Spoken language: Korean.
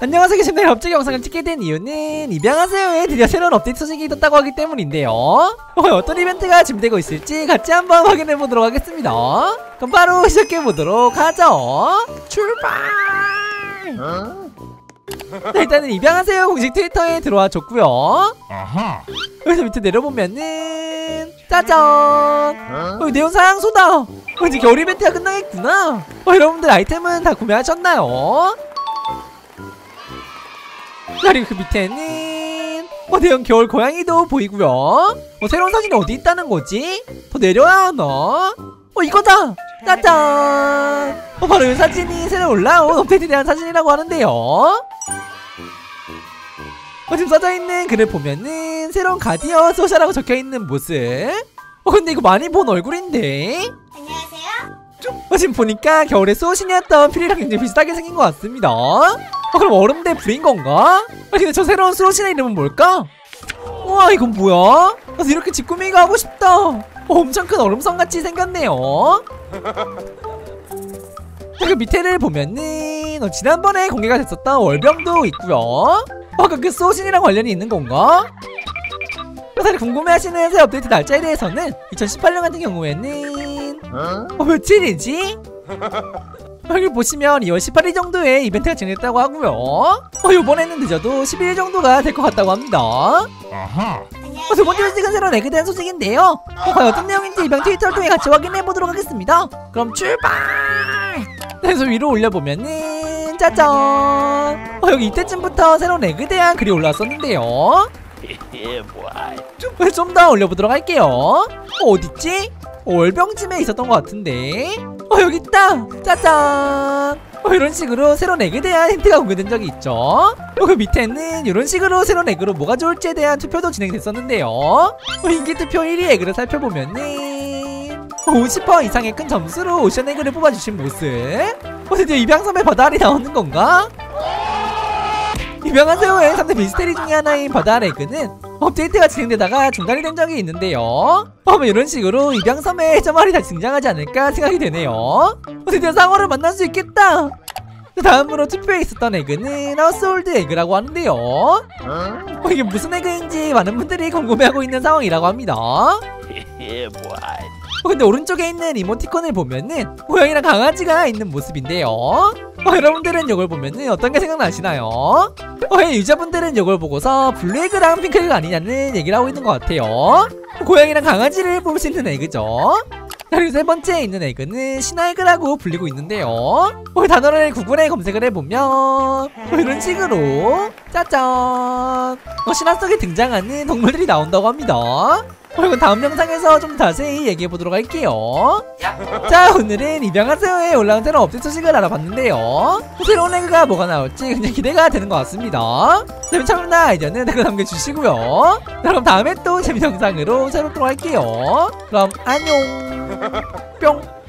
안녕하세요 계십니다 갑자기 영상을 찍게 된 이유는 입양하세요에 드디어 새로운 업데이트 소식이 떴다고 하기 때문인데요. 어, 어떤 이벤트가 준비되고 있을지 같이 한번 확인해 보도록 하겠습니다. 그럼 바로 시작해 보도록 하죠. 출발! 자, 일단은 입양하세요 공식 트위터에 들어와 줬고요. 여기서 밑에 내려보면은 짜잔! 어, 네온 사양소다 어, 이제 겨울 이벤트가 끝나겠구나! 어, 여러분들 아이템은 다 구매하셨나요? 자, 그리고 그 밑에는 어, 대형 겨울 고양이도 보이고요 어, 새로운 사진이 어디 있다는 거지? 더 내려야 하나? 어 이거다! 짜잔! 어, 바로 이 사진이 새로 올라온 업데이트에 대한 사진이라고 하는데요 어, 지금 써져있는 글을 보면은 새로운 가디언 소샤라고 적혀있는 모습 어 근데 이거 많이 본 얼굴인데 안녕하세요. 어, 지금 보니까 겨울에 수호신이었던 피리랑 굉장히 비슷하게 생긴 것 같습니다 어, 그럼 얼음대 불인 건가? 아 근데 저 새로운 수호신의 이름은 뭘까? 우와 이건 뭐야? 나도 이렇게 집 꾸미기가 하고 싶다 어, 엄청 큰 얼음성 같이 생겼네요 자, 그 밑에를 보면은 어, 지난번에 공개가 됐었던 월병도 있고요 어, 아까 그 수호신이랑 관련이 있는 건가? 사실 궁금해하시는 새 업데이트 날짜에 대해서는 2018년 같은 경우에는 어, 며칠이지? 여기 보시면 2월 18일 정도에 이벤트가 진행됐다고 하고요. 어, 이번에는 늦어도 11일 정도가 될 것 같다고 합니다. 어. 두 번째 소식은 새로 내게 대한 소식인데요. 어, 과연 어떤 내용인지 이번 트위터를 통해 같이 확인해보도록 하겠습니다. 그럼 출발! 그래서 위로 올려보면은 짜잔! 어, 여기 이때쯤부터 새로운 에그에 대한 글이 올라왔었는데요. 좀더 올려보도록 할게요. 어, 어딨지? 어, 월병쯤에 있었던 것 같은데. 어 여기 있다. 짜잔. 어, 이런 식으로 새로운 egg에 대한 힌트가 공개된 적이 있죠. 어, 그 밑에는 이런 식으로 새로운 egg로 뭐가 좋을지에 대한 투표도 진행됐었는데요. 어, 인기투표 1위 egg를 살펴보면은 50% 이상의 큰 점수로 ocean egg를 뽑아주신 모습. 어, 드디어 입양섬의 바다알이 나오는 건가? 입양하세요의 3대 미스테리 중에 하나인 바다알 egg는 업데이트가 진행되다가 중단이 된 적이 있는데요. 어, 뭐 이런 식으로 입양섬에 해저 마을이 다시 등장하지 않을까 생각이 되네요. 어, 드디어 상어를 만날 수 있겠다. 그 다음으로 투표에 있었던 egg는 household egg라고 하는데요. 어, 이게 무슨 egg인지 많은 분들이 궁금해하고 있는 상황이라고 합니다. 어, 근데 오른쪽에 있는 이모티콘을 보면은 고양이랑 강아지가 있는 모습인데요. 어, 여러분들은 이걸 보면은 어떤 게 생각나시나요? 어, 예, 유저분들은 이걸 보고서 블루에그랑 핑크에그가 아니냐는 얘기를 하고 있는 것 같아요. 고양이랑 강아지를 뽑을 수 있는 egg죠? 자, 그리고 세 번째에 있는 egg는 신화 egg라고 불리고 있는데요. 어, 단어를 구글에 검색을 해보면 어, 이런 식으로. 짜잔! 어, 신화 속에 등장하는 동물들이 나온다고 합니다 어, 이건 다음 영상에서 좀 자세히 얘기해보도록 할게요. 자 오늘은 입양하세요에 올라온 새로운 업데이트 소식을 알아봤는데요. 새로운 egg가 뭐가 나올지 굉장히 기대가 되는 것 같습니다. 재밌참나 아이디어는 댓글 남겨주시고요. 자, 그럼 다음에 또 재밌는 영상으로 찾아뵙도록 할게요. 그럼 안녕. 뿅